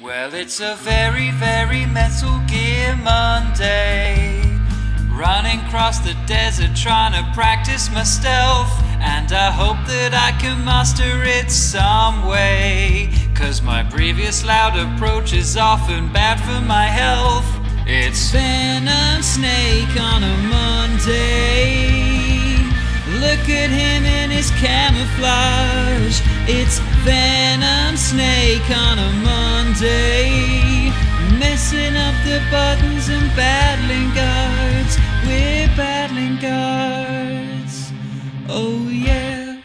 Well, it's a very, very Metal Gear Monday. Running across the desert trying to practice my stealth. And I hope that I can master it some way. Cause my previous loud approach is often bad for my health. It's Venom Snake on a Monday. Look at him in his camouflage. It's Venom Snake on a Monday. Messing up the buttons and battling guards. We're battling guards. Oh yeah.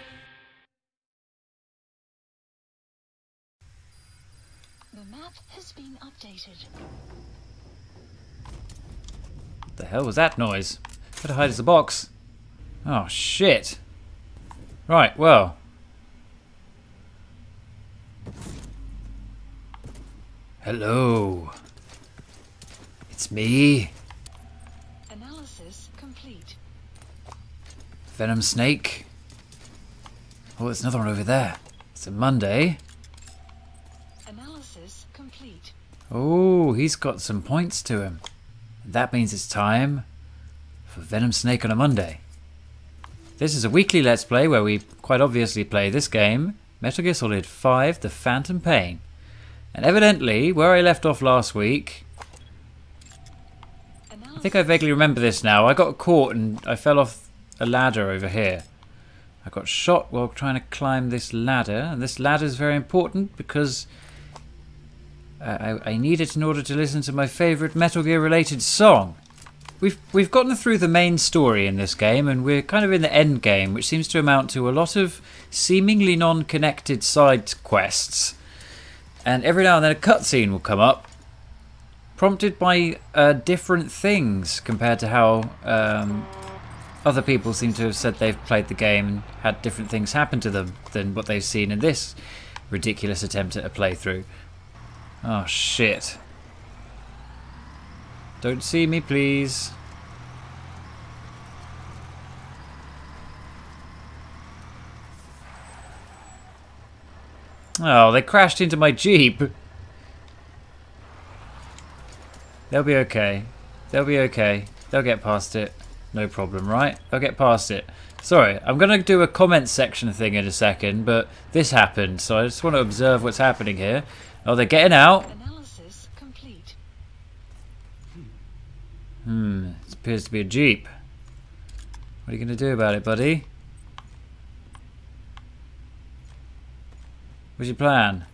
The map has been updated. What the hell was that noise? Better hide as a box. Oh shit. Right, well. Hello. It's me, Analysis complete. Venom Snake. Oh, there's another one over there. It's a Monday. Analysis complete. Oh, he's got some points to him. That means it's time for Venom Snake on a Monday. This is a weekly Let's Play where we quite obviously play this game, Metal Gear Solid 5 The Phantom Pain. And evidently, where I left off last week, I think I vaguely remember this now. I got caught and I fell off a ladder over here. I got shot while trying to climb this ladder, and this ladder is very important because uh, I, I need it in order to listen to my favourite Metal Gear related song. We've we've gotten through the main story in this game, and we're kind of in the end game, which seems to amount to a lot of seemingly non-connected side quests. And every now and then a cutscene will come up, prompted by uh, different things compared to how um, other people seem to have said they've played the game and had different things happen to them than what they've seen in this ridiculous attempt at a playthrough. Oh shit. Don't see me, please. Oh, they crashed into my Jeep. They'll be okay. They'll be okay. They'll get past it. No problem, right? They'll get past it. Sorry, I'm going to do a comment section thing in a second, but this happened, so I just want to observe what's happening here. Oh, they're getting out. Analysis complete. Hmm, it appears to be a Jeep. What are you going to do about it, buddy? What's your plan?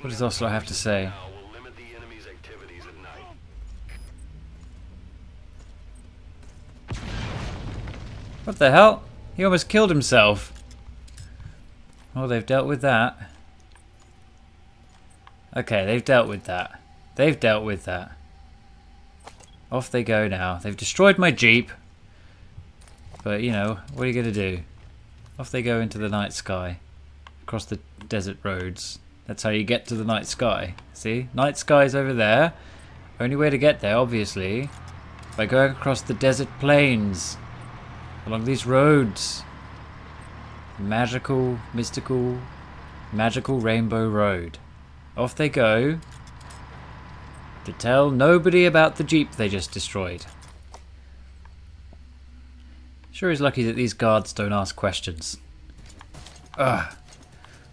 What does Oslo have to say? Now will limit the enemy's activities at night. What the hell? He almost killed himself. Well, they've dealt with that. Okay, they've dealt with that. They've dealt with that. Off they go now. They've destroyed my Jeep. But, you know, what are you going to do? Off they go into the night sky. Across the desert roads. That's how you get to the night sky. See? Night sky's over there. Only way to get there, obviously, by going across the desert plains along these roads. Magical, mystical, magical Rainbow Road. Off they go to tell nobody about the Jeep they just destroyed. Sure is lucky that these guards don't ask questions. Ugh.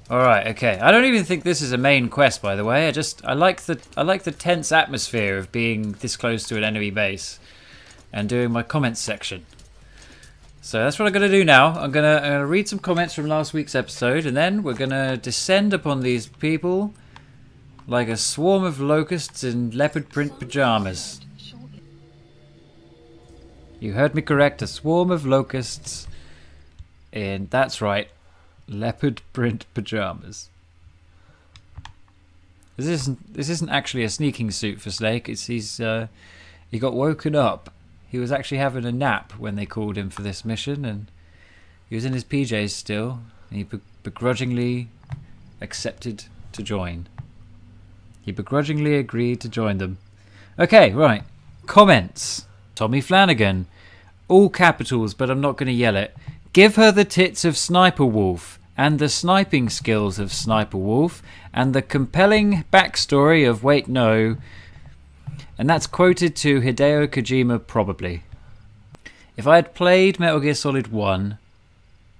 Alright, okay. I don't even think this is a main quest by the way. I just I like the I like the tense atmosphere of being this close to an enemy base and doing my comments section. So that's what I'm going to do now. I'm going to uh, read some comments from last week's episode, and then we're going to descend upon these people like a swarm of locusts in leopard print pajamas. You heard me correct. A swarm of locusts in, that's right, leopard print pajamas. This isn't this isn't actually a sneaking suit for Snake. It's he's uh, he got woken up. He was actually having a nap when they called him for this mission, and he was in his PJs still. And he begrudgingly accepted to join. He begrudgingly agreed to join them. Okay, right. Comments. Tommy Flanagan. All capitals, but I'm not going to yell it. Give her the tits of Sniper Wolf, and the sniping skills of Sniper Wolf, and the compelling backstory of Wait No. And that's quoted to Hideo Kojima, probably. If I had played Metal Gear Solid 1,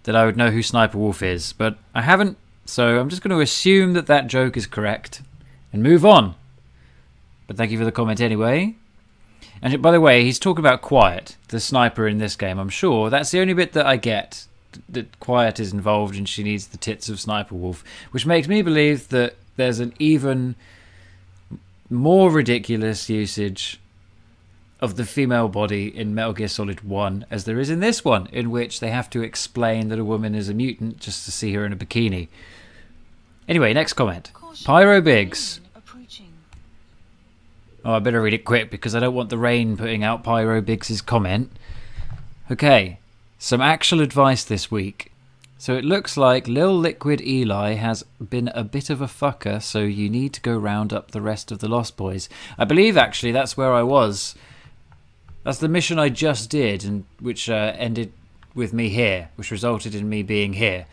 then I would know who Sniper Wolf is, but I haven't, so I'm just going to assume that that joke is correct and move on. But thank you for the comment anyway. And by the way, he's talking about Quiet, the sniper in this game. I'm sure that's the only bit that I get that Quiet is involved and she needs the tits of Sniper Wolf, which makes me believe that there's an even more ridiculous usage of the female body in Metal Gear Solid 1 as there is in this one, in which they have to explain that a woman is a mutant just to see her in a bikini. Anyway, next comment. Pyro Biggs. Oh, I better read it quick because I don't want the rain putting out Pyro Biggs's comment. Okay, some actual advice this week. So it looks like Lil Liquid Eli has been a bit of a fucker, so you need to go round up the rest of the Lost Boys. I believe actually that's where I was. That's the mission I just did, and which uh, ended with me here, which resulted in me being here.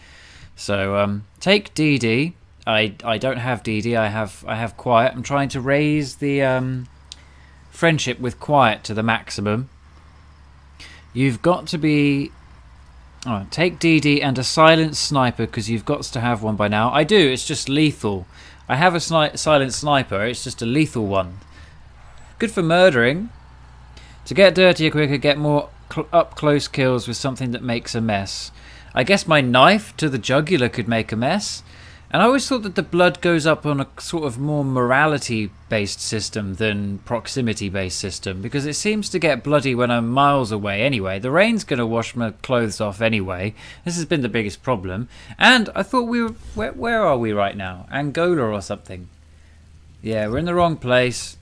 So um, take DD. I I don't have DD. I have I have Quiet. I'm trying to raise the um, friendship with Quiet to the maximum. You've got to be. Take DD and a silent sniper because you've got to have one by now. I do. It's just lethal. I have a sni- silent sniper. It's just a lethal one. Good for murdering. To get dirtier quicker, get more up close kills with something that makes a mess. I guess my knife to the jugular could make a mess. And I always thought that the blood goes up on a sort of more morality based system than proximity based system because it seems to get bloody when I'm miles away anyway. The rain's going to wash my clothes off anyway. This has been the biggest problem. And I thought we were. Where, where are we right now? Angola or something? Yeah, we're in the wrong place.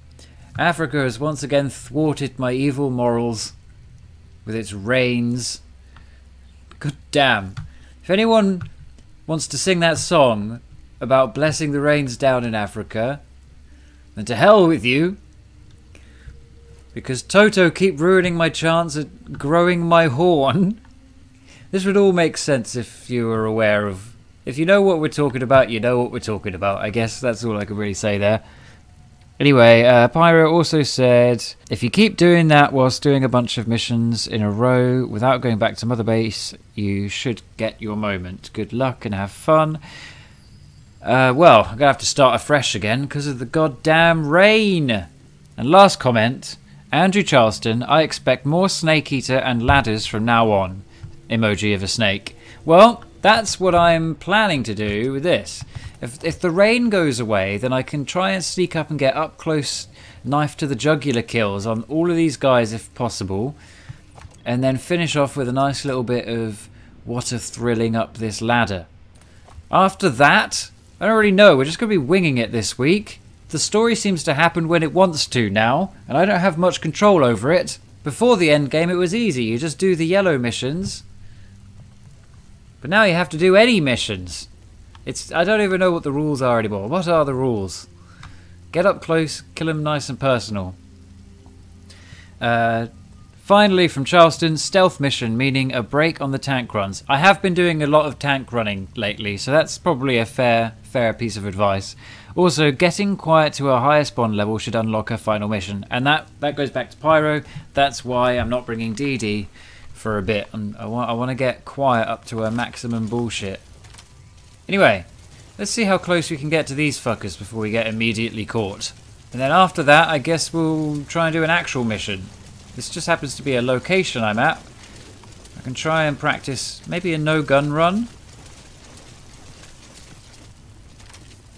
Africa has once again thwarted my evil morals with its rains. Good damn. If anyone wants to sing that song about blessing the rains down in Africa, then to hell with you. Because Toto keep ruining my chance at growing my horn. This would all make sense if you were aware of. If you know what we're talking about, you know what we're talking about. I guess that's all I can really say there. Anyway, uh, Pyro also said if you keep doing that whilst doing a bunch of missions in a row without going back to Mother Base, you should get your moment. Good luck and have fun. Uh, well, I'm going to have to start afresh again because of the goddamn rain. And last comment Andrew Charleston, I expect more Snake Eater and ladders from now on. Emoji of a snake. Well, that's what I'm planning to do with this. If, if the rain goes away, then I can try and sneak up and get up close knife to the jugular kills on all of these guys if possible. And then finish off with a nice little bit of a thrilling up this ladder. After that, I don't really know. We're just going to be winging it this week. The story seems to happen when it wants to now, and I don't have much control over it. Before the end game, it was easy. You just do the yellow missions. But now you have to do any missions. It's I don't even know what the rules are anymore. What are the rules? Get up close, kill him nice and personal. Uh, finally, from Charleston, stealth mission, meaning a break on the tank runs. I have been doing a lot of tank running lately, so that's probably a fair, fair piece of advice. Also, getting quiet to a higher spawn level should unlock a final mission, and that that goes back to Pyro. That's why I'm not bringing DD for a bit. And I want I want to get quiet up to a maximum bullshit. Anyway, let's see how close we can get to these fuckers before we get immediately caught. And then after that, I guess we'll try and do an actual mission. This just happens to be a location I'm at. I can try and practice maybe a no gun run.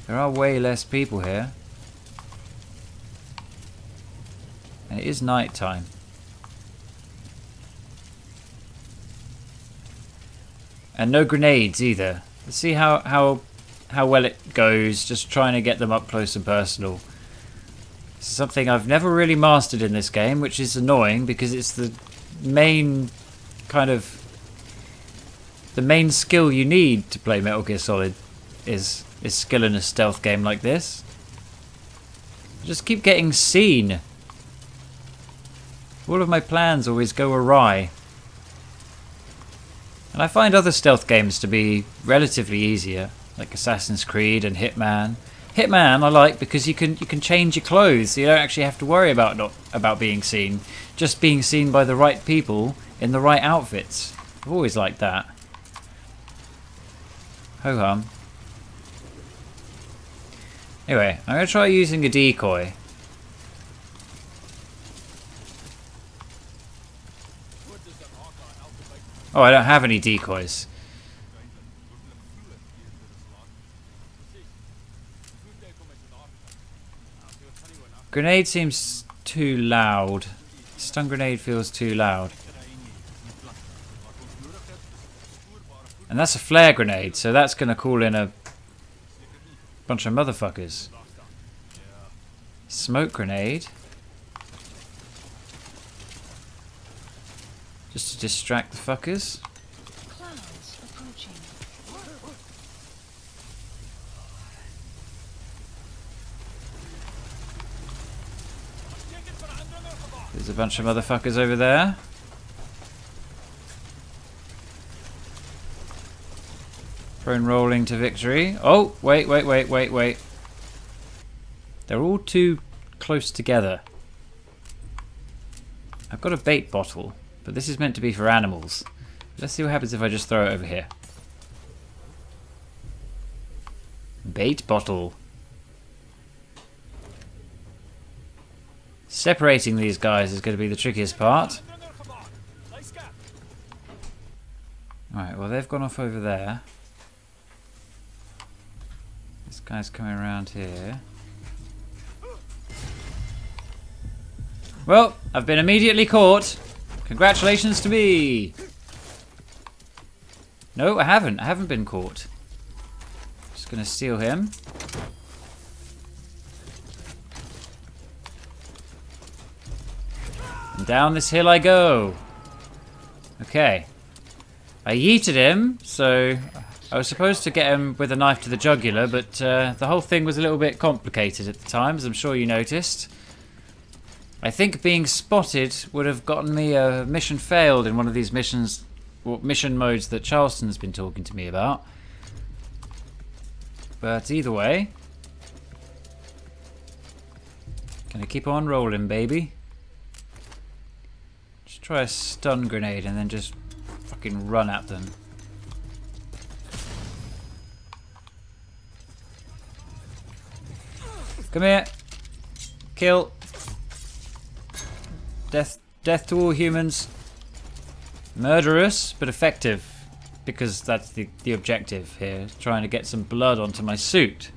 There are way less people here. And it is night time. And no grenades either. Let's see how, how, how well it goes, just trying to get them up close and personal. Something I've never really mastered in this game, which is annoying because it's the main kind of the main skill you need to play Metal Gear Solid is is skill in a stealth game like this. Just keep getting seen. All of my plans always go awry. And I find other stealth games to be relatively easier, like Assassin's Creed and Hitman. Hitman I like because you can you can change your clothes, so you don't actually have to worry about not about being seen. Just being seen by the right people in the right outfits. I've always liked that. Ho hum. Anyway, I'm gonna try using a decoy. Oh, I don't have any decoys. Grenade seems too loud. Stun grenade feels too loud. And that's a flare grenade, so that's going to call in a bunch of motherfuckers. Smoke grenade. Just to distract the fuckers. There's a bunch of motherfuckers over there. Prone rolling to victory. Oh, wait, wait, wait, wait, wait. They're all too close together. I've got a bait bottle, but this is meant to be for animals. Let's see what happens if I just throw it over here. Bait bottle. Separating these guys is going to be the trickiest part. Alright, well they've gone off over there. This guy's coming around here. Well, I've been immediately caught. Congratulations to me. No, I haven't. I haven't been caught. Just to steal him. And down this hill I go. Okay. I yeeted him, so I was supposed to get him with a knife to the jugular, but uh, the whole thing was a little bit complicated at the time, as I'm sure you noticed. I think being spotted would have gotten me a mission failed in one of these missions, or mission modes that Charleston's been talking to me about. But either way, gonna keep on rolling, baby. Just try a stun grenade and then just fucking run at them. Come here. Kill. Death death to all humans. Murderous, but effective. Because that's the, the objective here. Trying to get some blood onto my suit.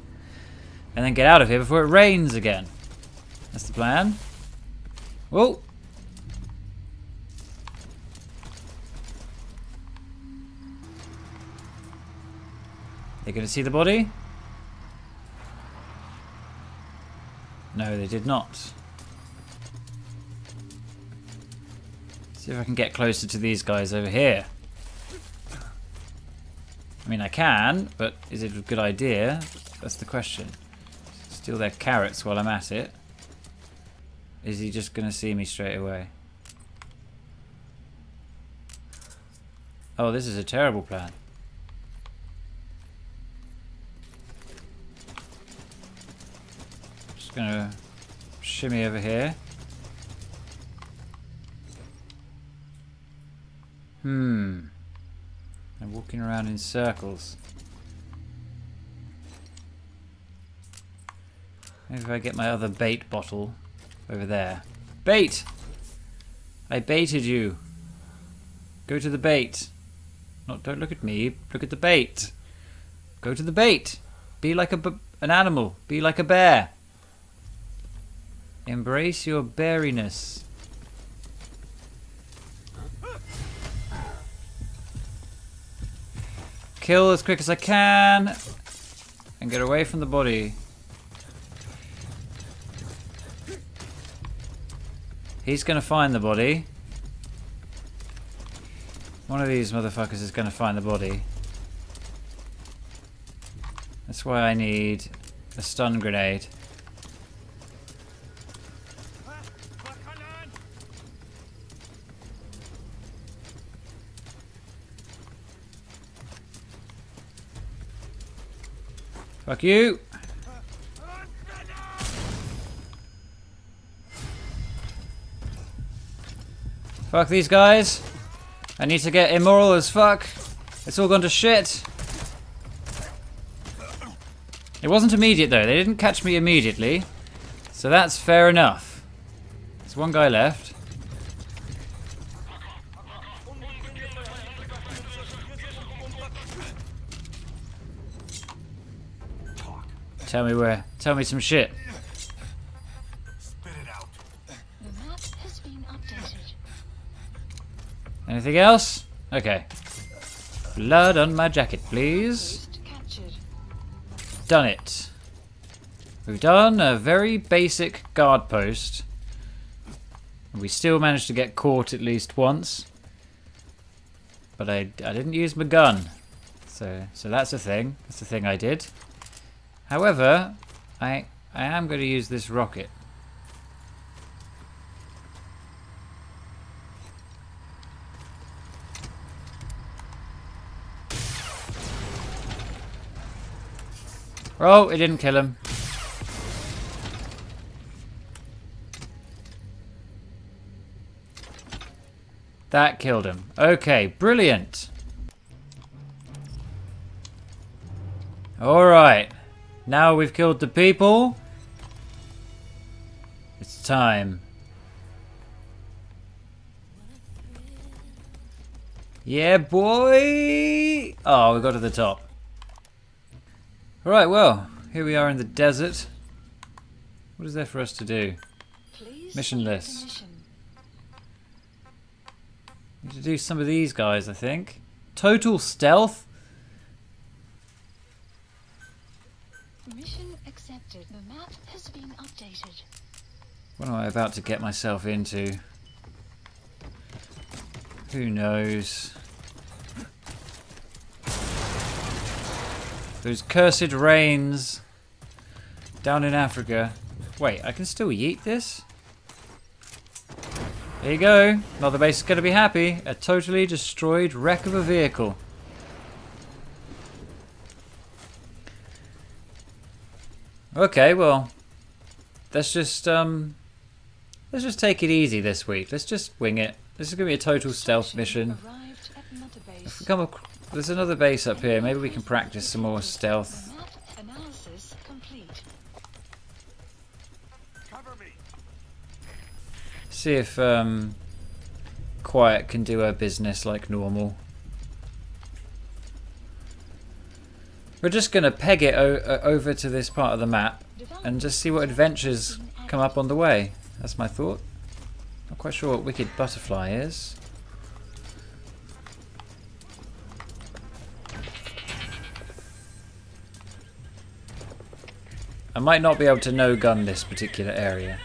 And then get out of here before it rains again. That's the plan. Whoa! They're gonna see the body? No, they did not. See if I can get closer to these guys over here. I mean, I can, but is it a good idea? That's the question. Steal their carrots while I'm at it. Is he just going to see me straight away? Oh, this is a terrible plan. Just going to shimmy over here. Hmm. I'm walking around in circles. Maybe if I get my other bait bottle over there. Bait! I baited you. Go to the bait. Not, don't look at me. Look at the bait. Go to the bait. Be like a an animal. Be like a bear. Embrace your beariness. Kill as quick as I can and get away from the body. He's gonna find the body. One of these motherfuckers is gonna find the body. That's why I need a stun grenade. Fuck you. Fuck these guys. I need to get immoral as fuck. It's all gone to shit. It wasn't immediate though. They didn't catch me immediately. So that's fair enough. There's one guy left. Tell me where. Tell me some shit. Spit it out. The map has been updated. Anything else? Okay. Blood on my jacket, please. Done it. We've done a very basic guard post. We still managed to get caught at least once. But I, I didn't use my gun. So so that's a thing. That's a thing I did. However, I I am going to use this rocket. Oh, it didn't kill him. That killed him. Okay, brilliant. Alright. Now we've killed the people. It's time. Yeah, boy! Oh, we got to the top. Alright, well, here we are in the desert. What is there for us to do? Please Mission list. mission. Need to do some of these guys, I think. Total stealth? Accepted. The map has been updated. What am I about to get myself into? Who knows? Those cursed rains down in Africa. Wait, I can still yeet this? There you go. Mother base is going to be happy. A totally destroyed wreck of a vehicle. Okay, well, let's just um, let's just take it easy this week. Let's just wing it. This is going to be a total stealth mission. Arrived at Mother If we come ac- there's another base up here. Maybe we can practice some more stealth. Map analysis complete. Cover me. See if um, Quiet can do her business like normal. We're just going to peg it over to this part of the map and just see what adventures come up on the way. That's my thought. Not quite sure what Wicked Butterfly is. I might not be able to no gun this particular area.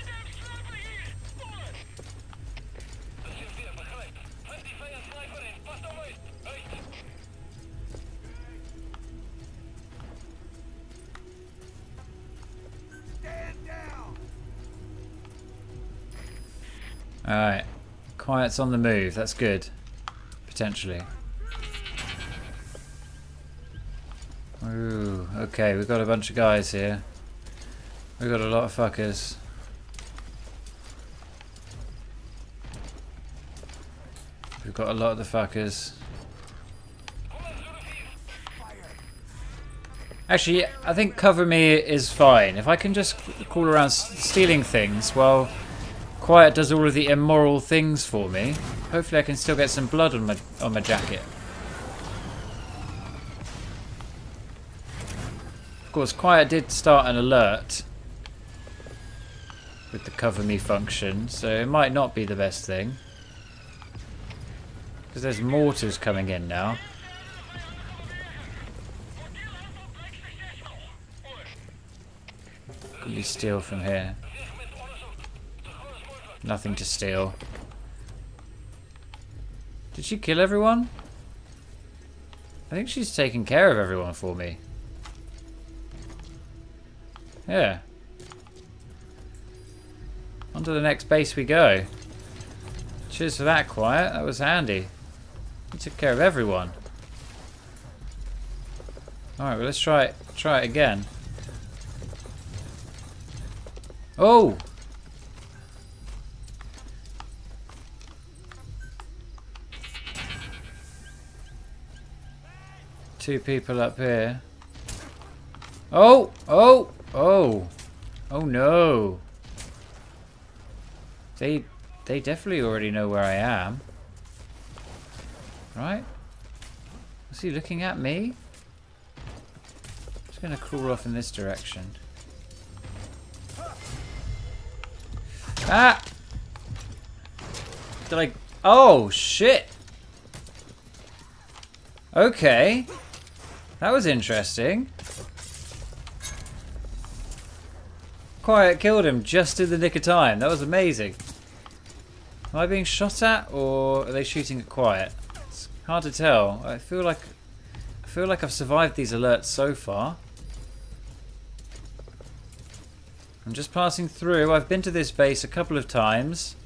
Quiet's on the move. That's good. Potentially. Ooh, okay, we've got a bunch of guys here. We've got a lot of fuckers. We've got a lot of the fuckers. Actually, I think cover me is fine. If I can just call around stealing things while Quiet does all of the immoral things for me, hopefully I can still get some blood on my on my jacket. Of course, Quiet did start an alert with the cover me function, so it might not be the best thing. Because there's mortars coming in now. Can we steal from here? Nothing to steal. Did she kill everyone? I think she's taking care of everyone for me. Yeah. On to the next base we go. Cheers for that, Quiet. That was handy. You took care of everyone. Alright, well let's try it, try it again. Oh! Two people up here. Oh! Oh! Oh! Oh no! They they definitely already know where I am. Right? Is he looking at me? Just gonna crawl off in this direction. Ah! Did I... Oh, shit! Okay. That was interesting. Quiet killed him just in the nick of time. That was amazing. Am I being shot at or are they shooting at Quiet? It's hard to tell. I feel like I feel like I've survived these alerts so far. I'm just passing through. I've been to this base a couple of times.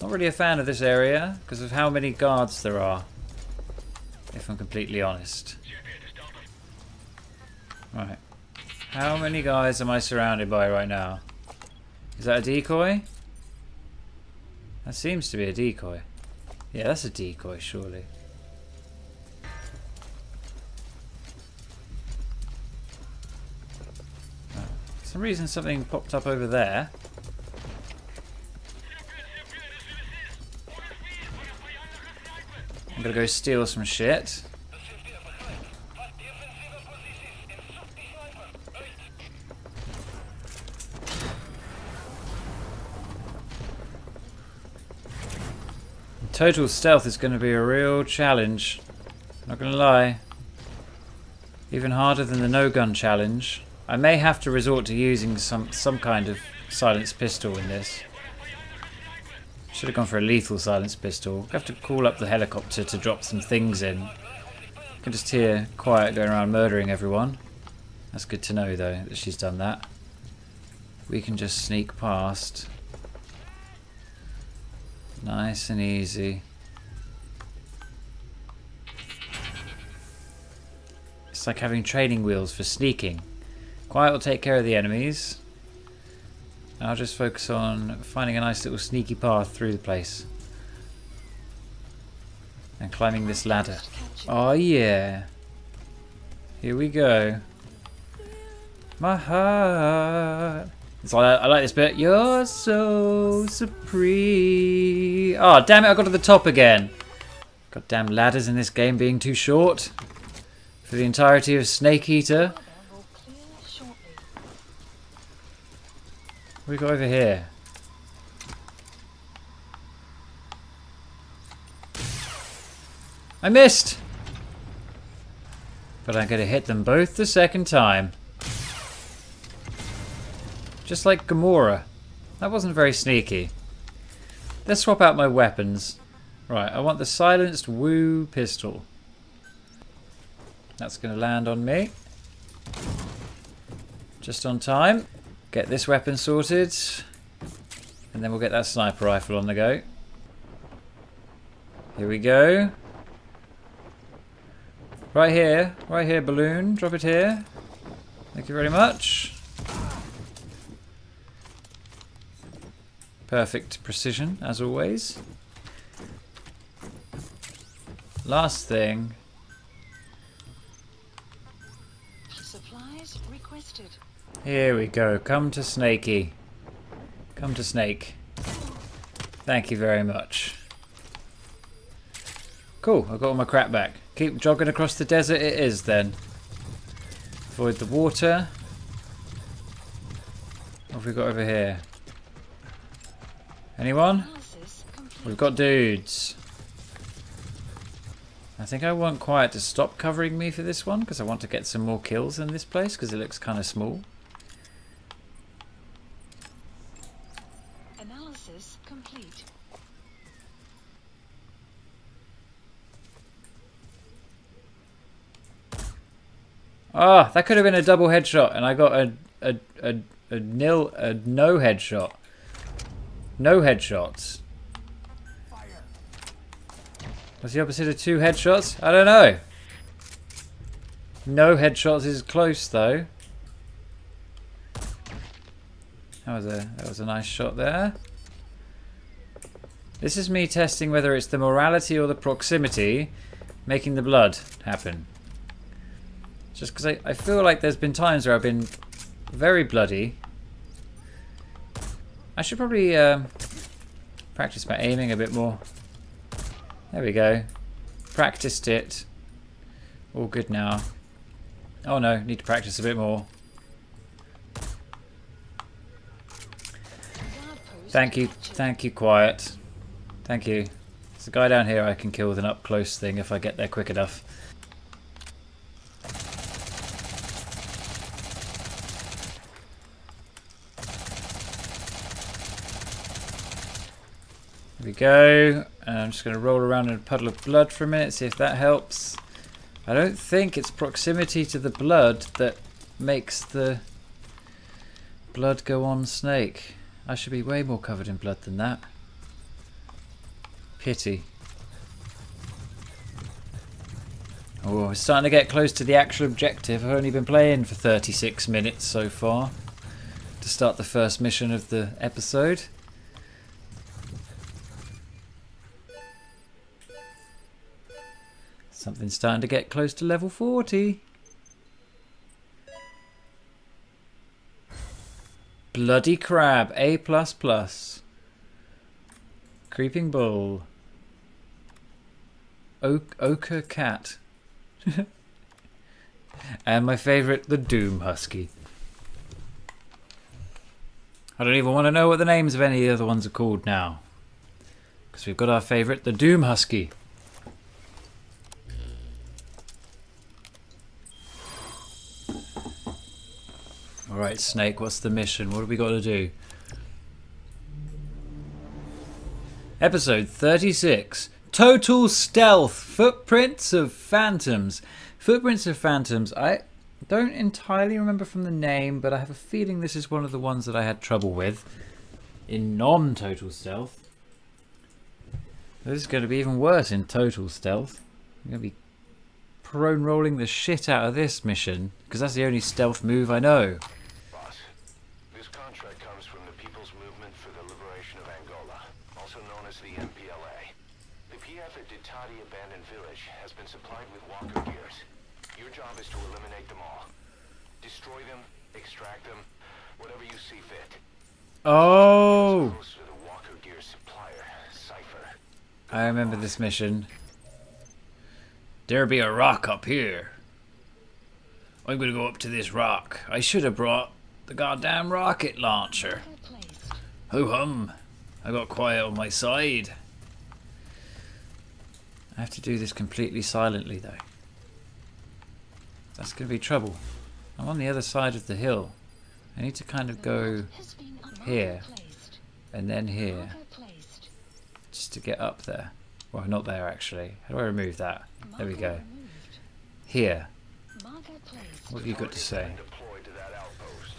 Not really a fan of this area because of how many guards there are. If I'm completely honest. Right. How many guys am I surrounded by right now? Is that a decoy? That seems to be a decoy. Yeah, that's a decoy, surely. For some reason something popped up over there. I'm gonna go steal some shit. Total stealth is going to be a real challenge. Not going to lie. Even harder than the no gun challenge. I may have to resort to using some some kind of silenced pistol in this. Should have gone for a lethal silence pistol. I have to call up the helicopter to drop some things in. I can just hear Quiet going around murdering everyone. That's good to know though that she's done that. We can just sneak past. Nice and easy. It's like having training wheels for sneaking. Quiet will take care of the enemies. I'll just focus on finding a nice little sneaky path through the place. And climbing this ladder. Oh yeah. Here we go. My heart. So I, I like this bit. You're so supreme. Oh, damn it, I got to the top again. Goddamn ladders in this game being too short. For the entirety of Snake Eater. Order will clear shortly. What we got over here? I missed! But I'm going to hit them both the second time. Just like Gamora. That wasn't very sneaky. Let's swap out my weapons. Right, I want the silenced Wu pistol. That's going to land on me. Just on time. Get this weapon sorted. And then we'll get that sniper rifle on the go. Here we go. Right here. Right here, balloon. Drop it here. Thank you very much. Perfect precision, as always. Last thing. Here we go. Come to Snakey. Come to Snake. Thank you very much. Cool, I got all my crap back. Keep jogging across the desert it is then. Avoid the water. What have we got over here? Anyone? We've got dudes. I think I want Quiet to stop covering me for this one because I want to get some more kills in this place because it looks kind of small. Analysis complete. Ah, that could have been a double headshot, and I got a a a, a nil a no headshot. No headshots. What's the opposite of two headshots? I don't know. No headshots is close though. That was a that was a nice shot there. This is me testing whether it's the morality or the proximity making the blood happen. Just because I, I feel like there's been times where I've been very bloody. I should probably um, practice my aiming a bit more. There we go. Practiced it. All good now. Oh no, need to practice a bit more. Thank you, thank you, Quiet. Thank you. There's a guy down here I can kill with an up close thing if I get there quick enough. We go. And I'm just going to roll around in a puddle of blood for a minute, see if that helps. I don't think it's proximity to the blood that makes the blood go on snake. I should be way more covered in blood than that. Pity. Oh, we're starting to get close to the actual objective. I've only been playing for 36 minutes so far to start the first mission of the episode. Something's starting to get close to level 40. Bloody crab, A. Creeping bull. Oak ochre cat. and my favourite, the Doom Husky. I don't even want to know what the names of any of the other ones are called now. Because we've got our favourite, the Doom Husky. Alright, Snake, what's the mission? What have we got to do? Episode 36 Total Stealth Footprints of Phantoms. Footprints of Phantoms. I don't entirely remember from the name, but I have a feeling this is one of the ones that I had trouble with in non total stealth. This is going to be even worse in total stealth. I'm going to be prone rolling the shit out of this mission because that's the only stealth move I know. Boss, this contract comes from the People's Movement for the Liberation of Angola, also known as the MPLA. The PF at Ditati Abandoned Village has been supplied with walker gears. Your job is to eliminate them all. Destroy them, extract them, whatever you see fit. Oh! I remember this mission. There be a rock up here. I'm gonna go up to this rock. I should have brought the goddamn rocket launcher. Ho hum. I got quiet on my side. I have to do this completely silently though. That's gonna be trouble. I'm on the other side of the hill. I need to kind of go here. and then here just to get up there. Well, not there actually. How do I remove that? There we go. Here. What have you got to say? And deployed to that outpost.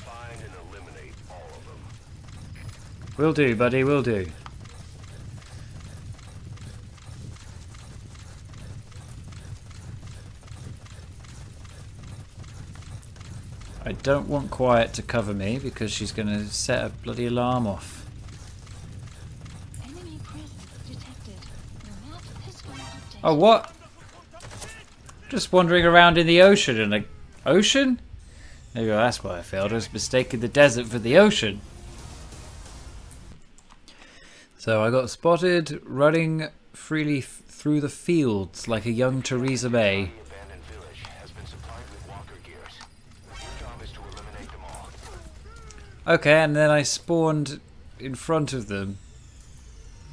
Find and eliminate all of them. Will do, buddy, will do. I don't want Quiet to cover me because she's going to set a bloody alarm off. Enemy presence detected. The map has been updated. Oh, what? Just wandering around in the ocean in a ocean? There you go, that's why I failed. I was mistaking the desert for the ocean. So I got spotted running freely through the fields like a young Theresa May. Okay, and then I spawned in front of them.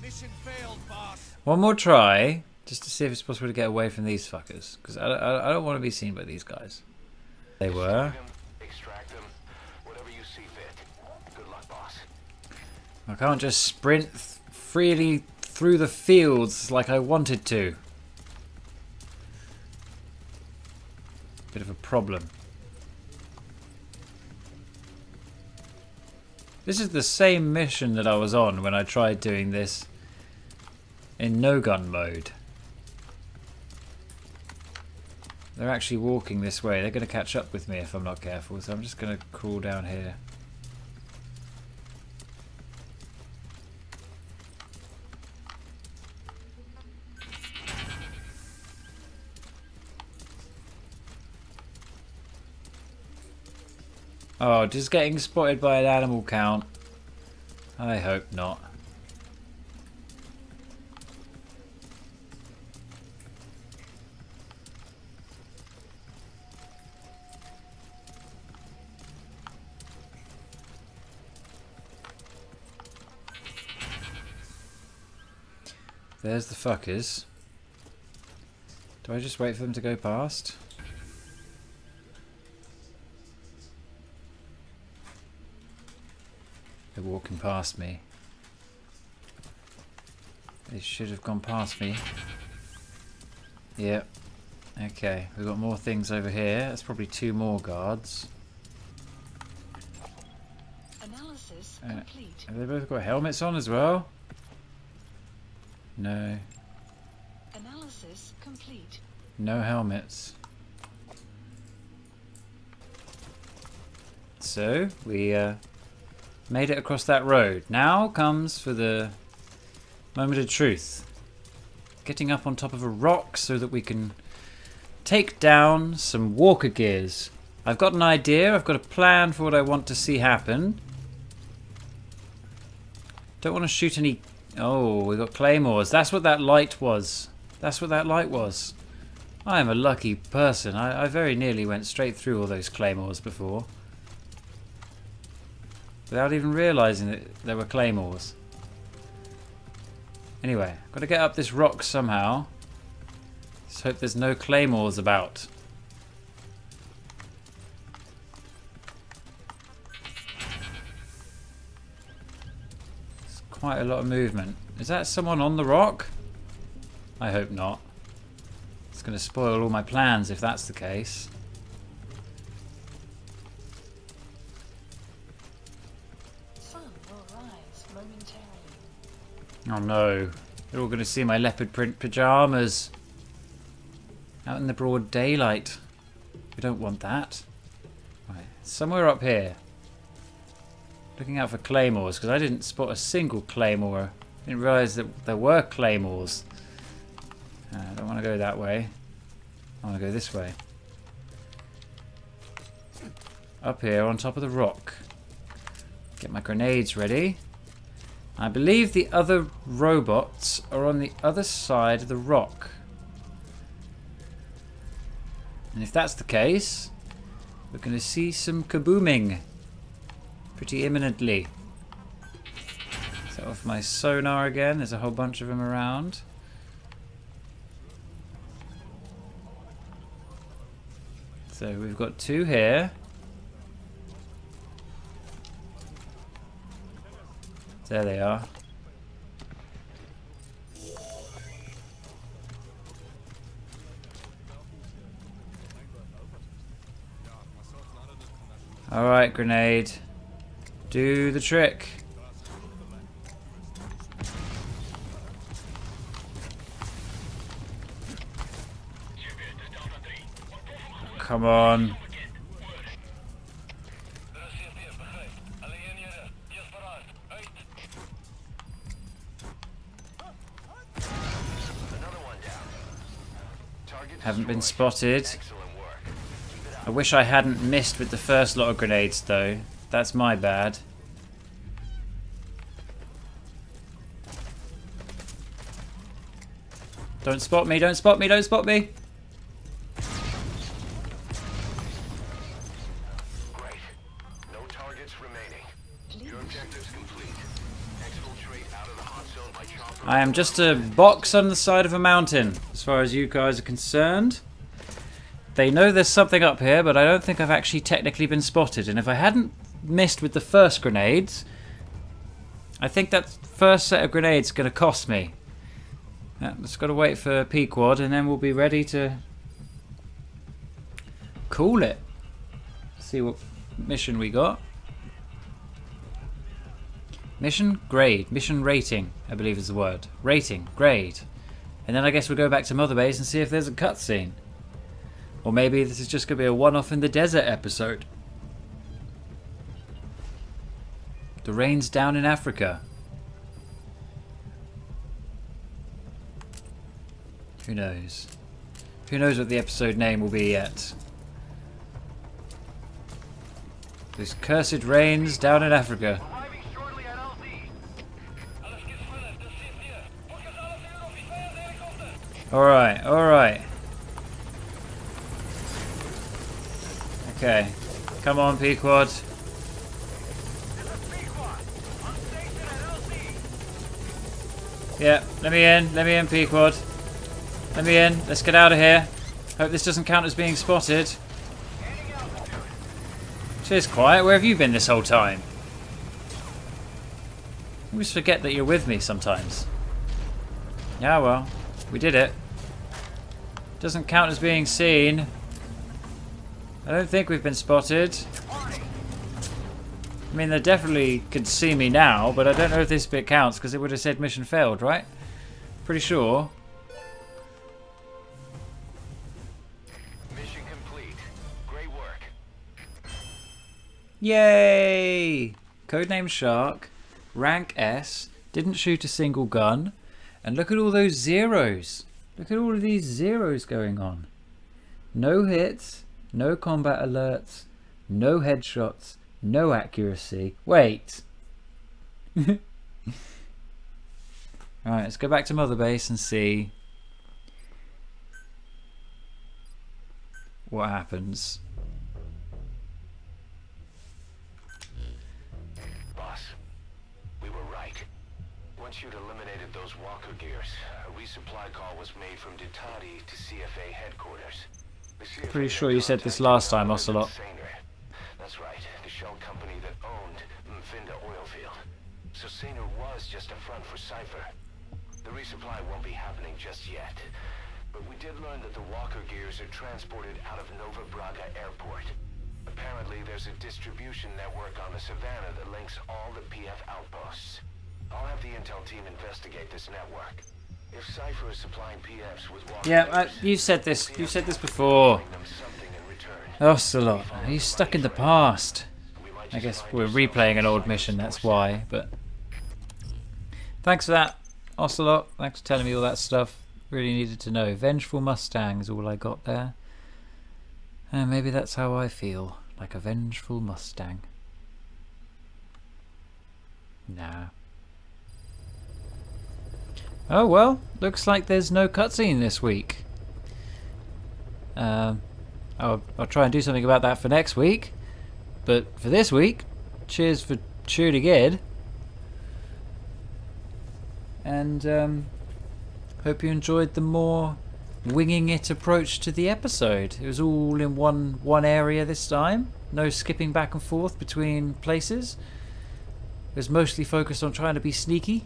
Mission failed, boss. One more try, just to see if it's possible to get away from these fuckers. Because I, I, I don't want to be seen by these guys. They were. Them, extract them, whatever you see fit. Good luck, boss. I can't just sprint th- freely through the fields like I wanted to. Bit of a problem. This is the same mission that I was on when I tried doing this in no gun mode. They're actually walking this way. They're going to catch up with me if I'm not careful, so I'm just going to crawl down here. Oh, just getting spotted by an animal count. I hope not. There's the fuckers. Do I just wait for them to go past? Walking past me. They should have gone past me. Yep. Okay, we've got more things over here. That's probably two more guards. Analysis Uh, complete. Have they both got helmets on as well? No. Analysis complete. No helmets. So, we uh, made it across that road. Now comes for the moment of truth. Getting up on top of a rock so that we can take down some walker gears. I've got an idea, I've got a plan for what I want to see happen. Don't want to shoot any... Oh, we got claymores. That's what that light was. That's what that light was. I am a lucky person. I, I very nearly went straight through all those claymores before. Without even realising that there were claymores. Anyway, got to get up this rock somehow. Let's hope there's no claymores about. It's quite a lot of movement. Is that someone on the rock? I hope not. It's going to spoil all my plans if that's the case. Oh no. They're all going to see my leopard print pyjamas. Out in the broad daylight. We don't want that. Right. Somewhere up here. Looking out for claymores because I didn't spot a single claymore. Didn't realise that there were claymores. Uh, I don't want to go that way. I want to go this way. Up here on top of the rock. Get my grenades ready. I believe the other robots are on the other side of the rock. And if that's the case, we're going to see some kabooming pretty imminently. Set off my sonar again. There's a whole bunch of them around. So we've got two here. There they are. Alright, grenade. Do the trick. Come on. Another one down. Target Haven't been spotted. I wish I hadn't missed with the first lot of grenades though. That's my bad. Don't spot me, don't spot me, don't spot me! I am just a box on the side of a mountain, far as you guys are concerned. They know there's something up here, but I don't think I've actually technically been spotted. And if I hadn't missed with the first grenades, I think that first set of grenades is going to cost me. Uh, yeah, just got to wait for Pequod, and then we'll be ready to cool it. See what mission we got. Mission grade, mission rating, I believe is the word. Rating, grade. And then I guess we'll go back to Mother Base and see if there's a cutscene. Or maybe this is just going to be a one off in the desert episode. The rain's down in Africa. Who knows? Who knows what the episode name will be yet? These cursed rains down in Africa. Alright, alright. Okay. Come on, Pequod. Yeah, let me in. Let me in, Pequod. Let me in. Let's get out of here. Hope this doesn't count as being spotted. Cheers, Quiet. Where have you been this whole time? I always forget that you're with me sometimes. Yeah, well, we did it. Doesn't count as being seen. I don't think we've been spotted. I mean, they definitely could see me now, but I don't know if this bit counts because it would have said mission failed, right? Pretty sure. Mission complete. Great work. Yay! Codename Shark, rank S, didn't shoot a single gun, and look at all those zeros. Look at all of these zeros going on. No hits, no combat alerts, no headshots, no accuracy. Wait. Alright, let's go back to Mother Base and see what happens. A resupply call was made from Ditadi to CFA headquarters. CFA Pretty sure you said this last time, Ocelot. That's right, the shell company that owned Mfinda Oilfield. So Saner was just a front for Cipher. The resupply won't be happening just yet. But we did learn that the walker gears are transported out of Nova Braga Airport. Apparently, there's a distribution network on the Savannah that links all the PF outposts. I'll have the intel team investigate this network. If Cipher is supplying PFs with walker Yeah, uh, you said this. You said this before. offering them something. Ocelot. He's stuck in the past. I guess we're replaying an old mission, that's why. But thanks for that, Ocelot. Thanks for telling me all that stuff. Really needed to know. Vengeful Mustang is all I got there. And maybe that's how I feel, like a vengeful Mustang. Nah. Oh well, looks like there's no cutscene this week. Um, I'll, I'll try and do something about that for next week. But for this week, cheers for tuning in. And um, hope you enjoyed the more winging it approach to the episode. It was all in one one area this time. No skipping back and forth between places. It was mostly focused on trying to be sneaky.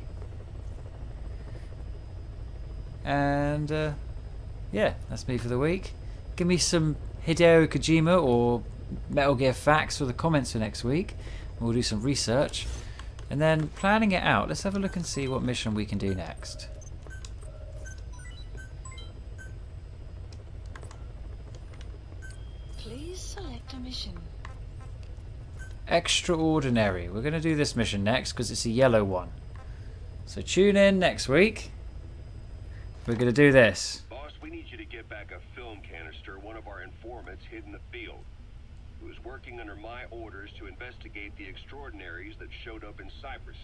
And uh, yeah, that's me for the week. Give me some Hideo Kojima or Metal Gear facts for the comments for next week. We'll do some research. And then planning it out, let's have a look and see what mission we can do next. Please select a mission. Extraordinary. We're going to do this mission next because it's a yellow one. So tune in next week. We're to do this. Boss, we need you to get back a film canister one of our informants hid in the field. Who was working under my orders to investigate the extraordinaries that showed up in Cyprus.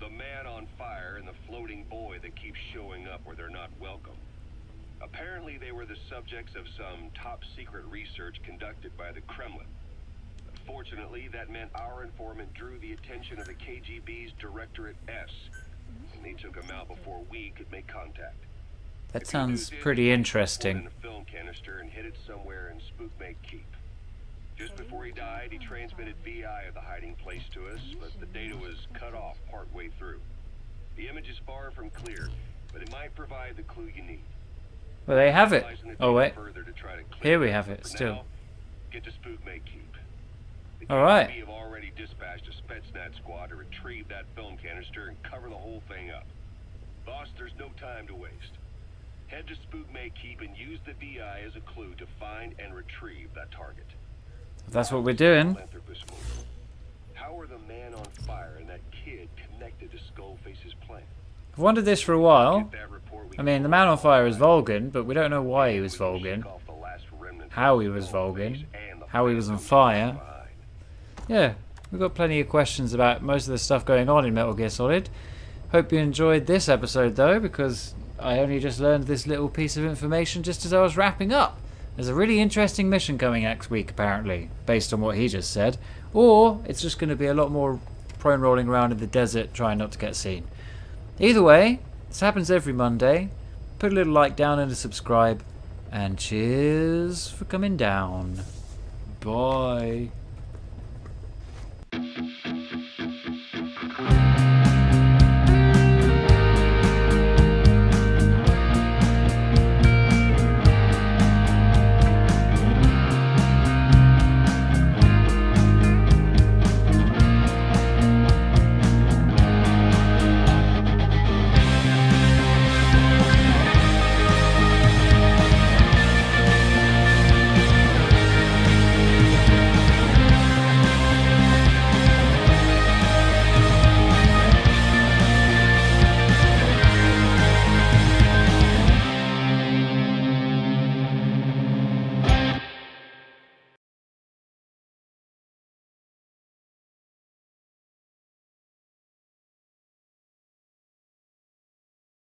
The man on fire and the floating boy that keeps showing up where they're not welcome. Apparently they were the subjects of some top secret research conducted by the Kremlin. Unfortunately, that meant our informant drew the attention of the KGB's Directorate S, and they took him out before we could make contact. That sounds pretty interesting. in a film canister and hid it somewhere in Spugmay Keep. Just before he died, he transmitted VI of the hiding place to us, but the data was cut off partway through. The image is far from clear, but it might provide the clue you need. Well, they have it. Oh, wait. further to try to Here we have it, still. now, Get to Spugmay Keep. The All right. Have already dispatched a Spetsnaz squad to retrieve that film canister and cover the whole thing up. Boss, there's no time to waste. Head to Spugmay Keep and use the VI as a clue to find and retrieve that target. That's what we're doing. How are the man on fire and that kid connected to Skullface's plan? I've wondered this for a while. Get that report, we I mean, the man on fire is. Vulcan, but we don't know why he was We will Vulcan. shake off the last remnants How he was Skullface Vulcan, and the how he was on fire. yeah, we've got plenty of questions about most of the stuff going on in Metal Gear Solid. Hope you enjoyed this episode though, because I only just learned this little piece of information just as I was wrapping up. There's a really interesting mission coming next week, apparently, based on what he just said. Or it's just going to be a lot more prone rolling around in the desert trying not to get seen. Either way, this happens every Monday. Put a little like down and a subscribe. And cheers for coming down. Bye.